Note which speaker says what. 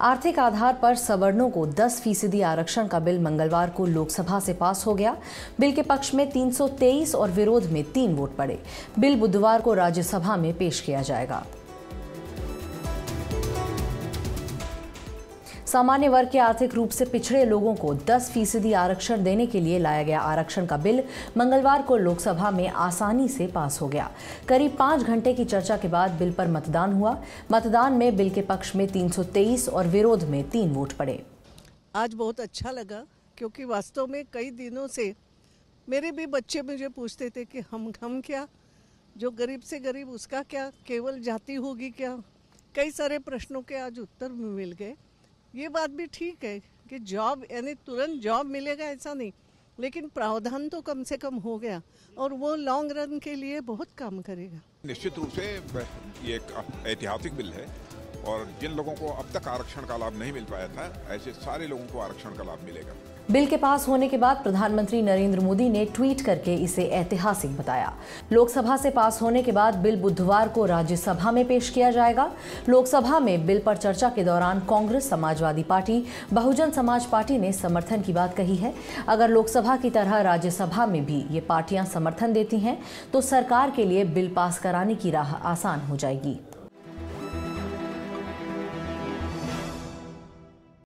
Speaker 1: आर्थिक आधार पर सवर्णों को 10 फ़ीसदी आरक्षण का बिल मंगलवार को लोकसभा से पास हो गया। बिल के पक्ष में 323 और विरोध में तीन वोट पड़े। बिल बुधवार को राज्यसभा में पेश किया जाएगा। सामान्य वर्ग के आर्थिक रूप से पिछड़े लोगों को 10 फ़ीसदी आरक्षण देने के लिए लाया गया आरक्षण का बिल मंगलवार को लोकसभा में आसानी से पास हो गया। करीब पाँच घंटे की चर्चा के बाद बिल पर मतदान हुआ। मतदान में बिल के पक्ष में 323 और विरोध में तीन वोट पड़े।
Speaker 2: आज बहुत अच्छा लगा, क्योंकि वास्तव में कई दिनों से मेरे भी बच्चे मुझे पूछते थे कि हम हम क्या? जो गरीब से गरीब उसका क्या? केवल जाति होगी क्या? कई सारे प्रश्नों के आज उत्तर मिल गए। ये बात भी ठीक है कि जॉब यानी तुरंत जॉब मिलेगा, ऐसा नहीं। लेकिन प्रावधान तो कम से कम हो गया, और वो लॉन्ग रन के लिए बहुत काम करेगा।
Speaker 3: निश्चित रूप से, ये एक ऐतिहासिक बिल है। और जिन लोगों को अब तक आरक्षण का लाभ नहीं मिल पाया था, ऐसे सारे लोगों को आरक्षण का लाभ मिलेगा।
Speaker 1: बिल के पास होने के बाद प्रधानमंत्री नरेंद्र मोदी ने ट्वीट करके इसे ऐतिहासिक बताया। लोकसभा से पास होने के बाद बिल बुधवार को राज्यसभा में पेश किया जाएगा। लोकसभा में बिल पर चर्चा के दौरान कांग्रेस समाजवादी पार्टी, बहुजन समाज पार्टी ने समर्थन की बात कही है। अगर लोकसभा की तरह राज्यसभा में भी ये पार्टियाँ समर्थन देती हैं तो सरकार के लिए बिल पास कराने की राह आसान हो जाएगी।